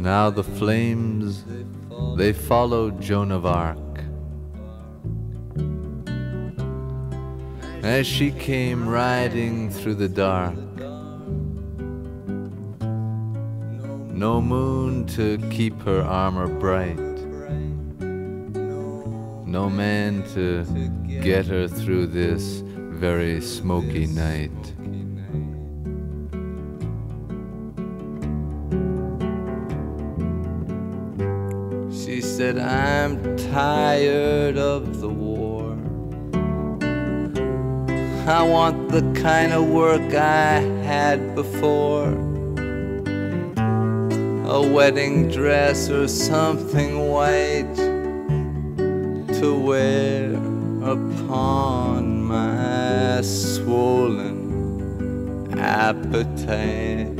Now the flames, they followed Joan of Arc. As she came riding through the dark, no moon to keep her armor bright, no man to get her through this very smoky night. Said, I'm tired of the war. I want the kind of work I had before. A wedding dress or something white to wear upon my swollen appetite.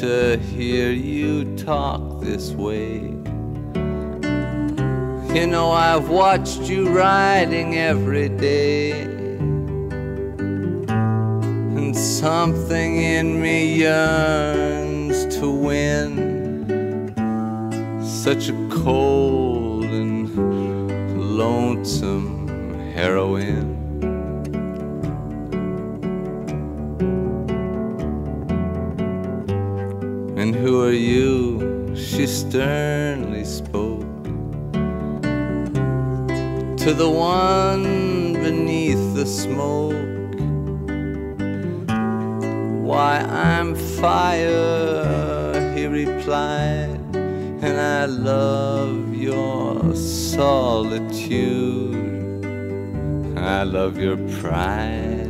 to hear you talk this way. You know, I've watched you riding every day. And something in me yearns to win such a cold and lonesome heroine. And who are you? She sternly spoke to the one beneath the smoke. Why, I'm fire, he replied, and I love your solitude. I love your pride.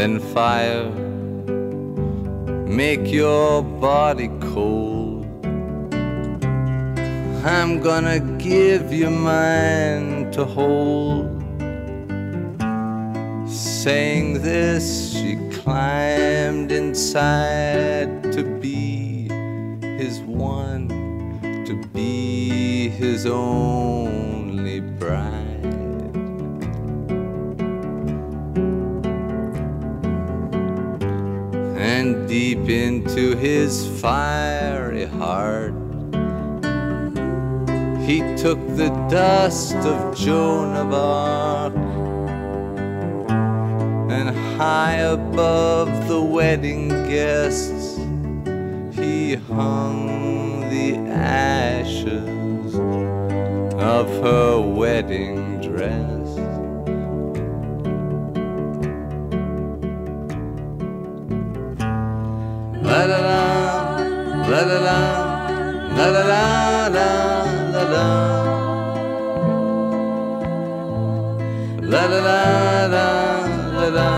Then fire, make your body cold. I'm gonna give you mine to hold. Saying this, she climbed inside to be his one, to be his only bride. Deep into his fiery heart, he took the dust of Joan of Arc and high above the wedding guests he hung the ashes of her wedding dress. La la la, la la la la la la. La la la la la la.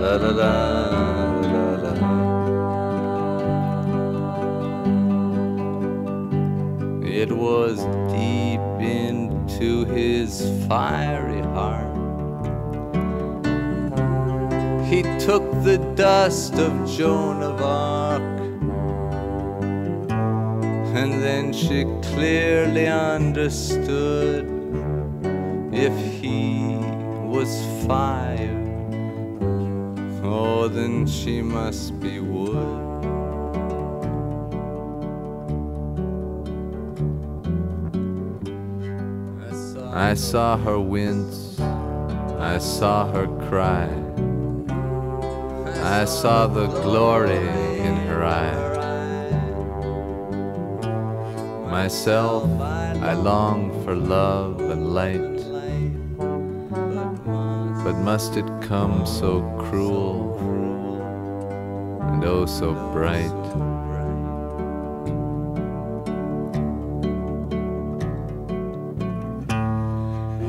La la la la. It was into his fiery heart. He took the dust of Joan of Arc, and then she clearly understood if he was fire Oh, then she must be wood. I saw her wince, I saw her cry, I saw the glory in her eye. Myself, I long for love and light, but must it come so cruel and oh so bright?